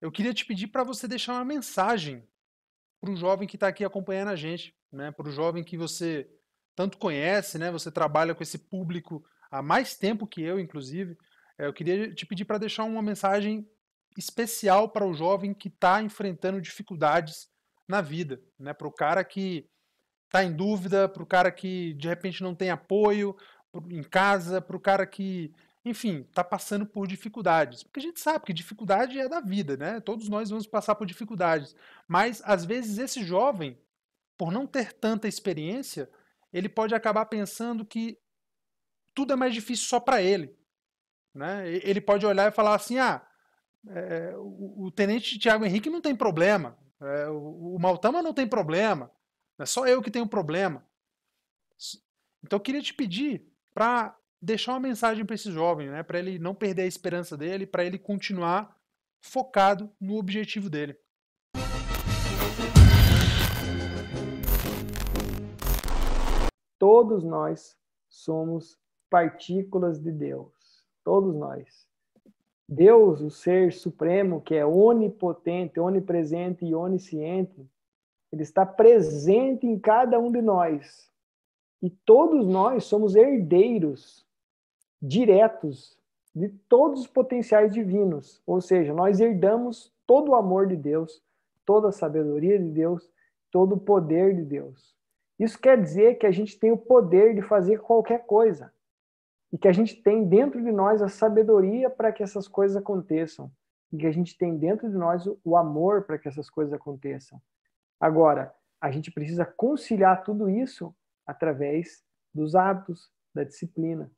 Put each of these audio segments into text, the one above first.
eu queria te pedir para você deixar uma mensagem para o jovem que está aqui acompanhando a gente, né? Para o jovem que você tanto conhece, né? Você trabalha com esse público há mais tempo que eu, inclusive. É, eu queria te pedir para deixar uma mensagem especial para o jovem que está enfrentando dificuldades na vida, né? Para o cara que está em dúvida, para o cara que de repente não tem apoio em casa, para o cara que, enfim, está passando por dificuldades. Porque a gente sabe que dificuldade é da vida, né? Todos nós vamos passar por dificuldades. Mas às vezes esse jovem, por não ter tanta experiência, ele pode acabar pensando que tudo é mais difícil só para ele. Né? Ele pode olhar e falar assim: ah, é, o, o, tenente Tiago Henrique não tem problema, é, o, o Maltama não tem problema, é só eu que tenho problema. Então eu queria te pedir para deixar uma mensagem para esse jovem, né, para ele não perder a esperança dele, para ele continuar focado no objetivo dele. Todos nós somos partículas de Deus. Todos nós. Deus, o ser supremo, que é onipotente, onipresente e onisciente, ele está presente em cada um de nós. E todos nós somos herdeiros diretos de todos os potenciais divinos. Ou seja, nós herdamos todo o amor de Deus, toda a sabedoria de Deus, todo o poder de Deus. Isso quer dizer que a gente tem o poder de fazer qualquer coisa e que a gente tem dentro de nós a sabedoria para que essas coisas aconteçam e que a gente tem dentro de nós o amor para que essas coisas aconteçam. Agora, a gente precisa conciliar tudo isso através dos hábitos, da disciplina.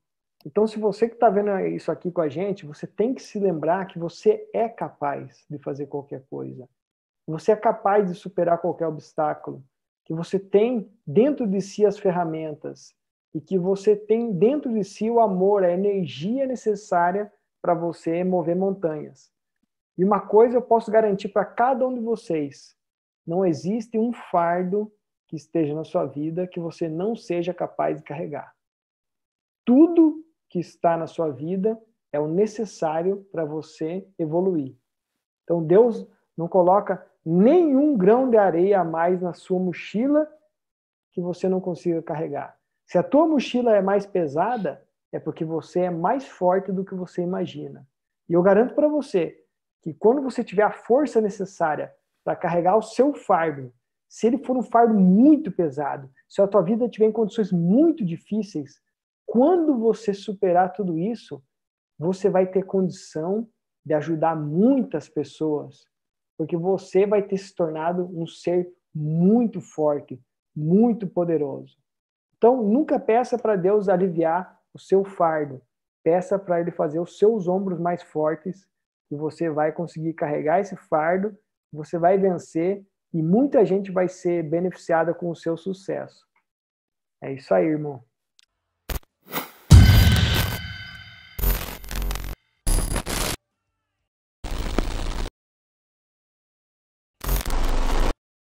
Então, se você que está vendo isso aqui com a gente, você tem que se lembrar que você é capaz de fazer qualquer coisa. Você é capaz de superar qualquer obstáculo. Que você tem dentro de si as ferramentas e que você tem dentro de si o amor, a energia necessária para você mover montanhas. E uma coisa eu posso garantir para cada um de vocês: não existe um fardo que esteja na sua vida que você não seja capaz de carregar. Tudo que está na sua vida é o necessário para você evoluir. Então Deus não coloca nenhum grão de areia a mais na sua mochila que você não consiga carregar. Se a tua mochila é mais pesada, é porque você é mais forte do que você imagina. E eu garanto para você que quando você tiver a força necessária para carregar o seu fardo, se ele for um fardo muito pesado, se a tua vida estiver em condições muito difíceis, quando você superar tudo isso, você vai ter condição de ajudar muitas pessoas, porque você vai ter se tornado um ser muito forte, muito poderoso. Então, nunca peça para Deus aliviar o seu fardo. Peça para Ele fazer os seus ombros mais fortes e você vai conseguir carregar esse fardo, você vai vencer e muita gente vai ser beneficiada com o seu sucesso. É isso aí, irmão.